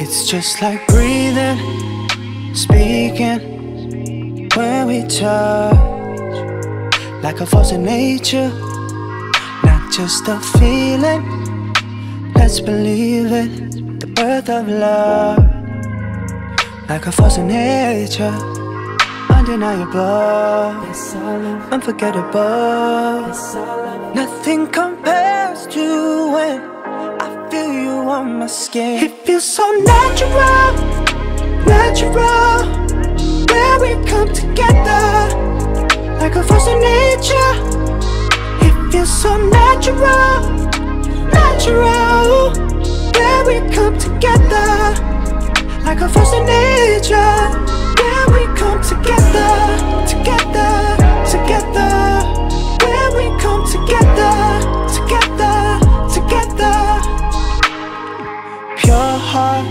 It's just like breathing, speaking when we touch, like a force of nature, not just a feeling. Let's believe it, the birth of love, like a force of nature, undeniable, unforgettable. Nothing compares to when I feel you on my skin. It feels so natural, natural. Where we come together Like a force of nature. It feels so natural, natural. Where we come together Like a force of nature heart,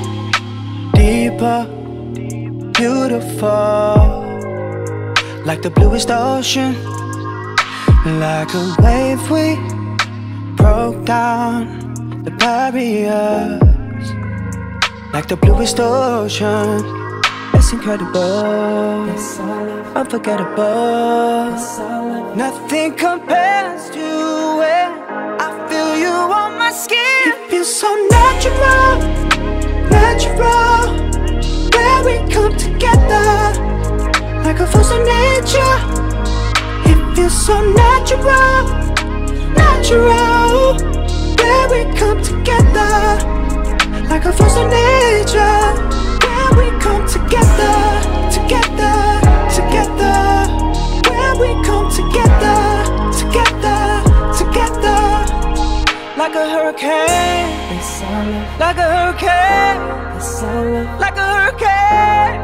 deeper, beautiful Like the bluest ocean Like a wave we broke down the barriers Like the bluest ocean. It's incredible, unforgettable. Nothing compares to it I feel you on my skin. It feels so natural, natural Where we come together Like a force of nature. It feels so natural, natural Where we come together Like a force of nature Like a hurricane. Like a hurricane.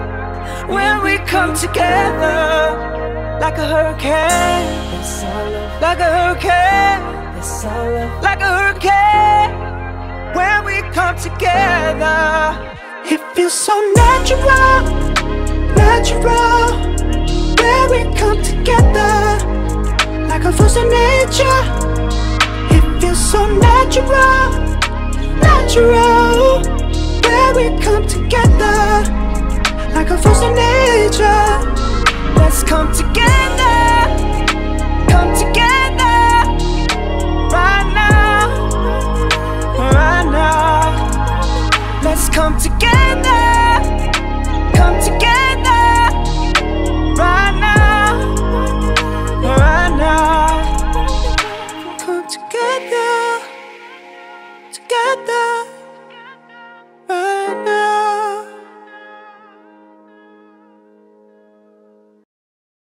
When we come together. Like a hurricane. Like a hurricane. Like a hurricane. When we come together. It feels so natural. Natural. Where we come together. Like a force of nature. It feels so natural Natural. Where we come together Like a force of nature. Let's come together